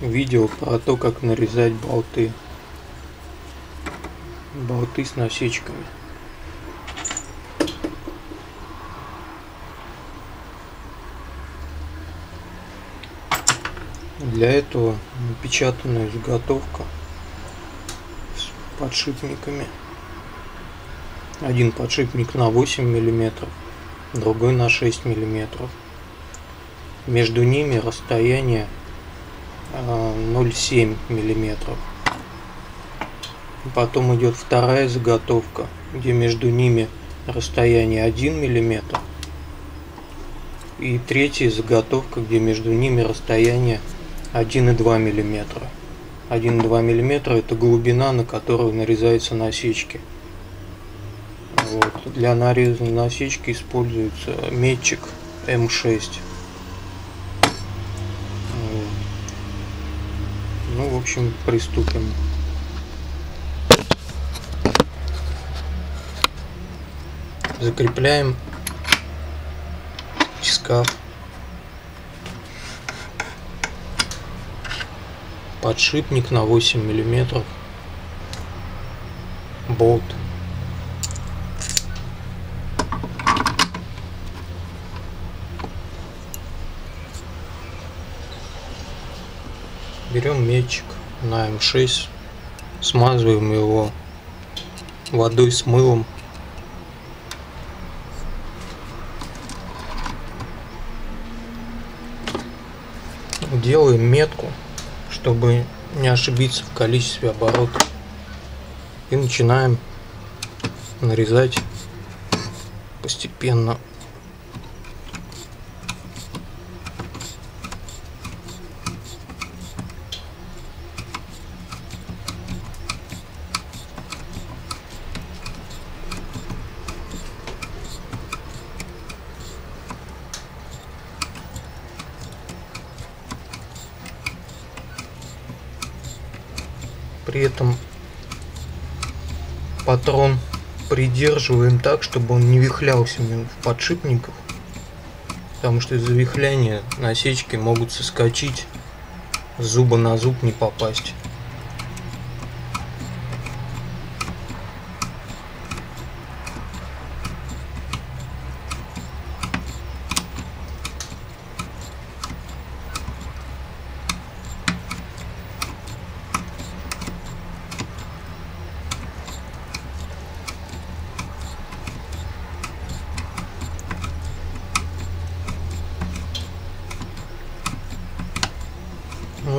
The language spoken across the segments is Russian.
видео про то, как нарезать болты. Болты с насечками. Для этого напечатанная заготовка с подшипниками. Один подшипник на 8 миллиметров, другой на 6 миллиметров. Между ними расстояние 0,7 а, миллиметров. Потом идет вторая заготовка, где между ними расстояние 1 миллиметр. И третья заготовка, где между ними расстояние 1,2 миллиметра. 1,2 миллиметра это глубина, на которую нарезаются насечки. Вот. Для нареза насечки используется метчик М6. Ну, в общем, приступим. Закрепляем тискав. Подшипник на 8 миллиметров. Болт. Берем метчик на М6, смазываем его водой с мылом. Делаем метку, чтобы не ошибиться в количестве оборотов. И начинаем нарезать постепенно При этом патрон придерживаем так, чтобы он не вихлялся в подшипниках. Потому что из-за вихляния насечки могут соскочить, зуба на зуб не попасть.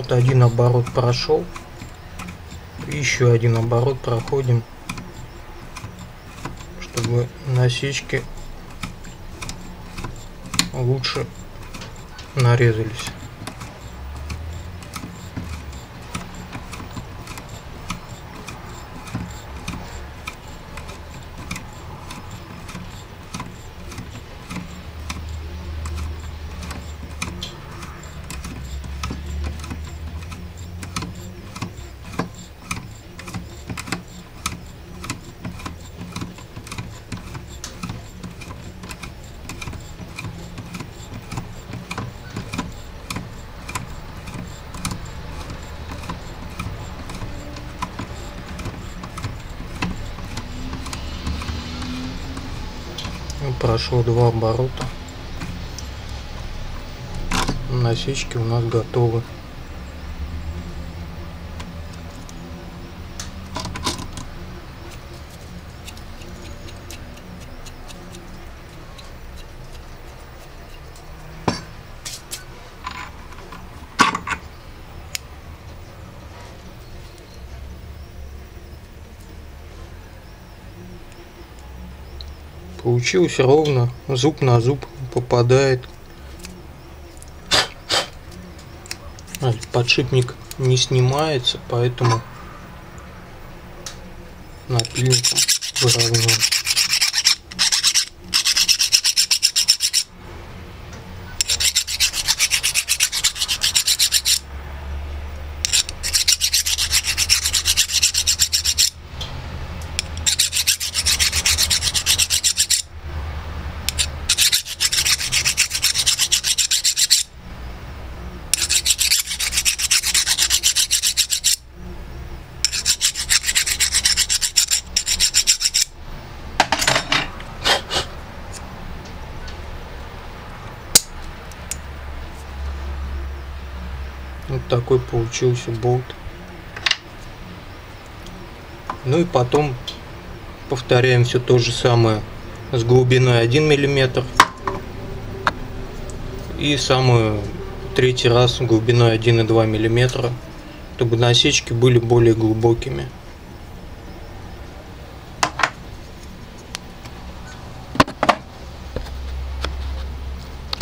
Один оборот прошел. Еще один оборот проходим, чтобы насечки лучше нарезались. Прошло два оборота. Насечки у нас готовы Получилось ровно, зуб на зуб попадает. Подшипник не снимается, поэтому напильником выравниваем. Вот такой получился болт. Ну и потом повторяем все то же самое с глубиной 1 миллиметр. И самую третий раз глубиной 1,2 миллиметра. Чтобы насечки были более глубокими